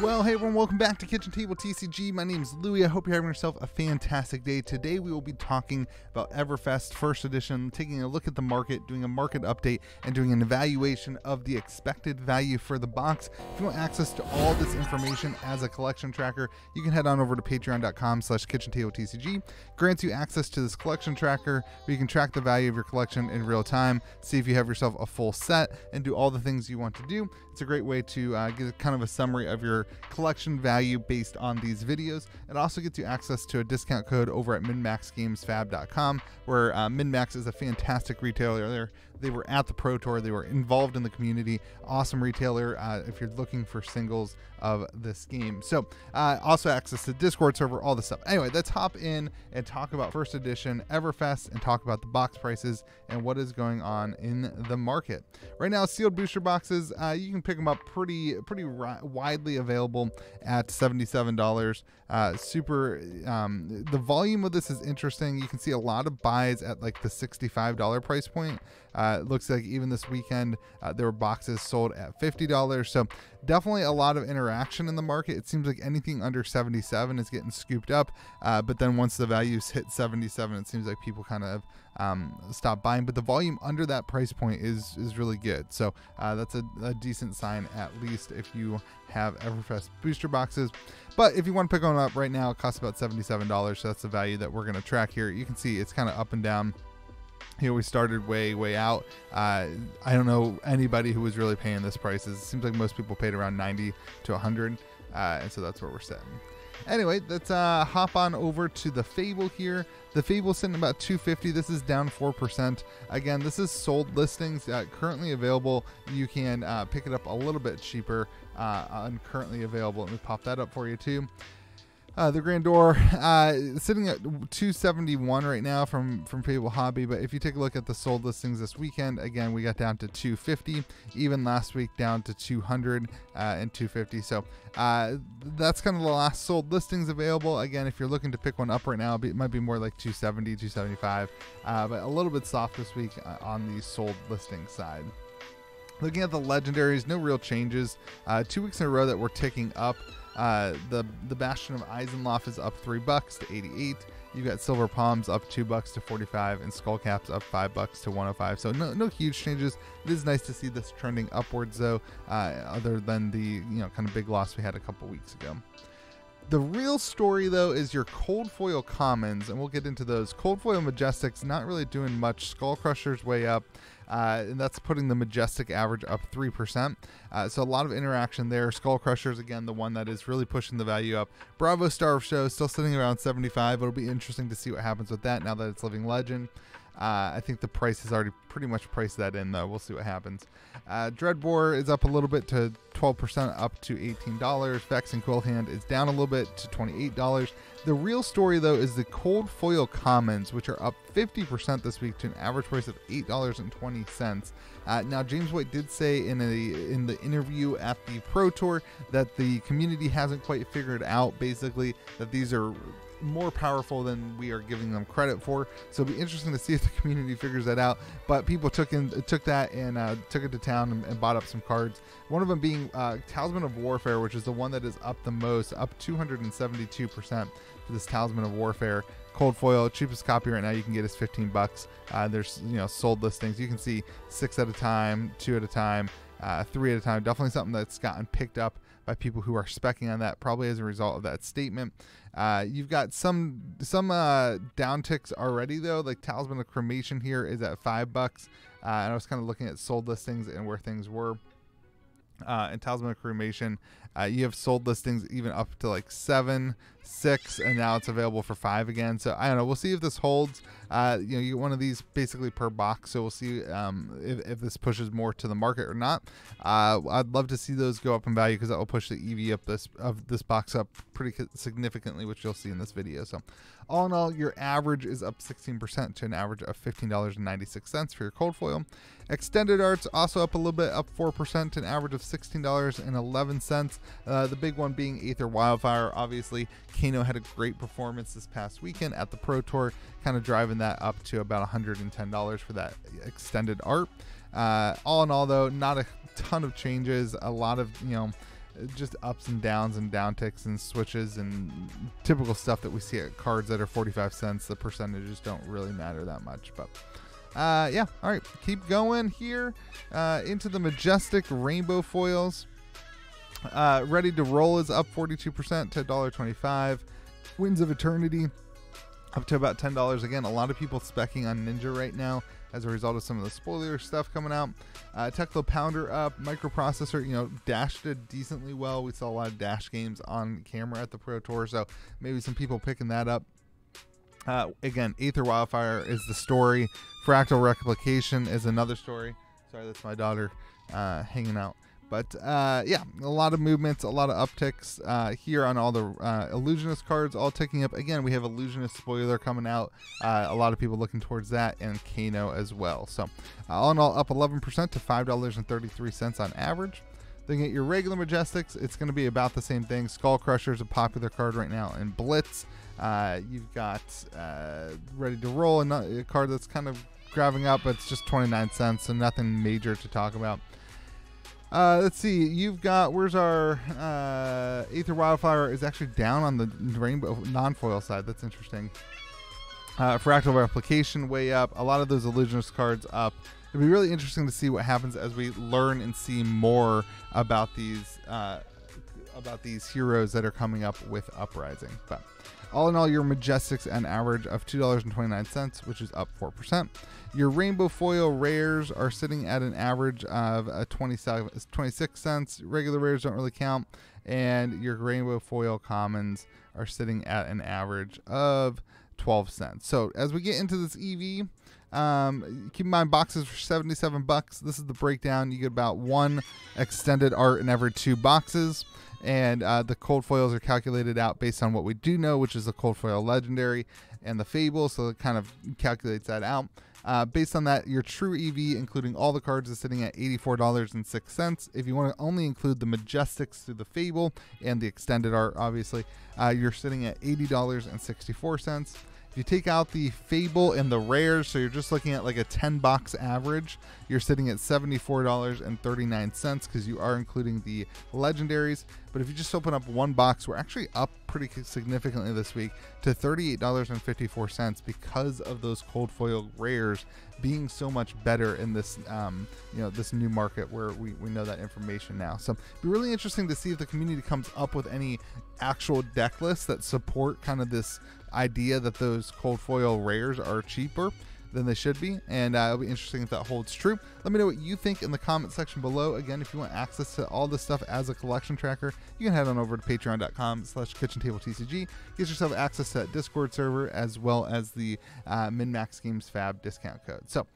Well, hey everyone, welcome back to Kitchen Table TCG. My name is Louie. I hope you're having yourself a fantastic day. Today we will be talking about Everfest First Edition, taking a look at the market, doing a market update, and doing an evaluation of the expected value for the box. If you want access to all this information as a collection tracker, you can head on over to patreon.com slash kitchen table TCG. Grants you access to this collection tracker where you can track the value of your collection in real time, see if you have yourself a full set, and do all the things you want to do. It's a great way to uh, get kind of a summary of your collection value based on these videos. It also gets you access to a discount code over at minmaxgamesfab.com, where uh, Minmax is a fantastic retailer. They're, were at the Pro Tour, they were involved in the community. Awesome retailer uh, if you're looking for singles of this game. So, uh, also access to Discord server, all this stuff. Anyway, let's hop in and talk about first edition Everfest and talk about the box prices and what is going on in the market. Right now, sealed booster boxes, uh, you can pick them up pretty pretty widely available at $77. Uh, super, um, the volume of this is interesting. You can see a lot of buys at like the $65 price point. Uh, it looks like even this weekend uh, there were boxes sold at $50. So definitely a lot of interaction in the market. It seems like anything under 77 is getting scooped up. Uh, but then once the values hit 77, it seems like people kind of um, stop buying. But the volume under that price point is is really good. So uh, that's a, a decent sign at least if you have Everfest booster boxes. But if you want to pick one up right now, it costs about $77. So that's the value that we're going to track here. You can see it's kind of up and down you know, we started way, way out. Uh, I don't know anybody who was really paying this prices. It seems like most people paid around 90 to 100. Uh, and so that's where we're sitting. Anyway, let's uh, hop on over to the Fable here. The Fable sitting about 250. This is down 4%. Again, this is sold listings uh, currently available. You can uh, pick it up a little bit cheaper uh, on currently available. Let me pop that up for you too. Uh, the Grandeur uh, sitting at 271 right now from from Fable Hobby, but if you take a look at the sold listings this weekend, again we got down to 250. Even last week down to 200 uh, and 250. So uh, that's kind of the last sold listings available. Again, if you're looking to pick one up right now, it might be more like 270, 275, uh, but a little bit soft this week uh, on the sold listing side. Looking at the legendaries, no real changes. two weeks in a row that we're ticking up. Uh, the the Bastion of Isenloff is up three bucks to 88. You've got Silver Palms up two bucks to 45, and Skullcaps up five bucks to 105. So no no huge changes. It is nice to see this trending upwards though, uh, other than the you know kind of big loss we had a couple weeks ago. The real story, though, is your cold foil commons, and we'll get into those. Cold foil majestics not really doing much. Skull Crusher's way up, uh, and that's putting the majestic average up 3%. Uh, so a lot of interaction there. Skull Crusher's, again, the one that is really pushing the value up. Bravo Star of Show still sitting around 75. It'll be interesting to see what happens with that now that it's Living Legend. Uh, I think the price has already pretty much priced that in, though. We'll see what happens. Uh, Dreadbore is up a little bit to 12%, up to $18. Vexing Quillhand is down a little bit to $28. The real story, though, is the cold foil commons, which are up 50% this week to an average price of $8.20. Uh, now, James White did say in a in the interview at the Pro Tour that the community hasn't quite figured out, basically, that these are more powerful than we are giving them credit for. So it'll be interesting to see if the community figures that out. But people took in took that and uh, took it to town and, and, bought up some cards. One of them being uh, Talisman of Warfare, which is the one that is up the most, up 272 percent for this Talisman of Warfare. Cold foil, cheapest copy right now you can get is 15 bucks. Uh, there's you know sold listings. You can see six at a time, two at a time, uh, three at a time. Definitely something that's gotten picked up by people who are specking on that, probably as a result of that statement. Uh, you've got some some uh, downticks already though, like Talisman of Cremation here is at five bucks, uh, and I was kind of looking at sold listings and where things were. Uh, and Talisman of Cremation, uh, you have sold listings even up to like seven, six, and now it's available for five again. So I don't know. We'll see if this holds. Uh, you know, you get one of these basically per box, so we'll see um, if, if this pushes more to the market or not. Uh, I'd love to see those go up in value because that will push the EV up this of this box up pretty significantly, which you'll see in this video. So all in all, your average is up 16% to an average of $15.96 for your cold foil. Extended arts also up a little bit, up 4% to an average of $16.11. Uh, the big one being Aether Wildfire. Obviously, Kano had a great performance this past weekend at the Pro Tour, kind of driving that up to about $110 for that extended art. Uh, all in all, though, not a ton of changes. A lot of, you know, just ups and downs and downticks and switches and typical stuff that we see at cards that are 45 cents. The percentages don't really matter that much, but. Uh, yeah, all right, keep going here uh, into the majestic rainbow foils. Uh, Ready to Roll is up 42% to $1.25. Winds of Eternity up to about $10 again. A lot of people specking on Ninja right now as a result of some of the spoiler stuff coming out. Uh, Teklo Pounder up, microprocessor, you know, Dash did decently well. We saw a lot of Dash games on camera at the Pro Tour, so maybe some people picking that up. Uh, again, Aether Wildfire is the story. Fractal Replication is another story. Sorry, that's my daughter uh, hanging out. But uh, yeah, a lot of movements, a lot of upticks uh, here on all the uh, Illusionist cards, all ticking up. Again, we have Illusionist spoiler coming out. Uh, a lot of people looking towards that, and Kano as well. So, uh, all in all, up 11% to $5.33 on average. Then get your regular Majestics, it's going to be about the same thing. Skull Crusher is a popular card right now, and Blitz. Uh, you've got Ready to Roll, a card that's kind of grabbing up, but it's just 29 cents, so nothing major to talk about. Uh, let's see. You've got where's our uh, Aether Wildfire is actually down on the rainbow non-foil side. That's interesting. Uh, Fractal Replication way up. A lot of those Illusionist cards up. It'd be really interesting to see what happens as we learn and see more about these uh, about these heroes that are coming up with Uprising. But all in all, your Majestics an average of $2.29, which is up 4%. Your Rainbow Foil rares are sitting at an average of uh, 26 cents. Regular rares don't really count. And your Rainbow Foil commons are sitting at an average of 12 cents. So as we get into this EV, um, keep in mind boxes for 77 bucks. This is the breakdown. You get about one extended art in every two boxes and uh, the cold foils are calculated out based on what we do know, which is the cold foil legendary and the fable. So it kind of calculates that out. Uh, based on that, your true EV, including all the cards, is sitting at $84.06. If you want to only include the Majestics through the Fable and the extended art, obviously, uh, you're sitting at $80.64 you take out the Fable and the Rares, so you're just looking at like a 10 box average, you're sitting at $74.39 because you are including the legendaries. But if you just open up one box, we're actually up pretty significantly this week to $38.54 because of those cold foil rares being so much better in this um, you know this new market where we, we know that information now. So it'd be really interesting to see if the community comes up with any actual deck lists that support kind of this idea that those cold foil rares are cheaper than they should be, and uh, it'll be interesting if that holds true. Let me know what you think in the comment section below. Again, if you want access to all this stuff as a collection tracker, you can head on over to patreon.com slash kitchen table TCG. Get yourself access to that Discord server as well as the uh, MinMax Games Fab discount code. So,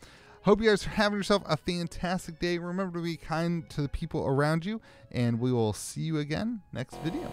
Hope you guys are having yourself a fantastic day. Remember to be kind to the people around you, and we will see you again next video.